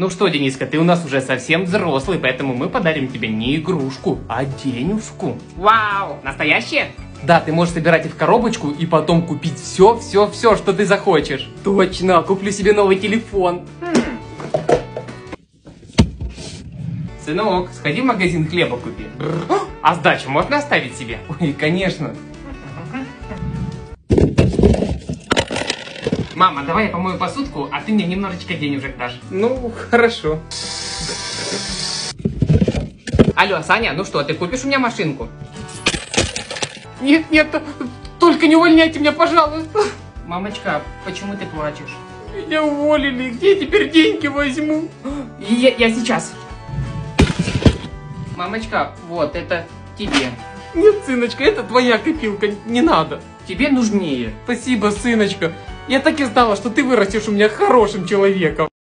Ну что, Дениска, ты у нас уже совсем взрослый, поэтому мы подарим тебе не игрушку, а денежку. Вау! Настоящие? Да, ты можешь собирать их в коробочку и потом купить все, все, все, что ты захочешь. Точно, куплю себе новый телефон. Сынок, сходи в магазин хлеба купи. А сдачу можно оставить себе? Ой, конечно. Мама, давай я помою посудку, а ты мне немножечко денежек дашь. Ну, хорошо. Алло, Саня, ну что, ты купишь у меня машинку? Нет, нет, только не увольняйте меня, пожалуйста. Мамочка, почему ты плачешь? Меня уволили, где я теперь деньги возьму? Я, я сейчас. Мамочка, вот это тебе. Нет, сыночка, это твоя копилка, не надо. Тебе нужнее. Спасибо, сыночка. Я так и знала, что ты вырастешь у меня хорошим человеком.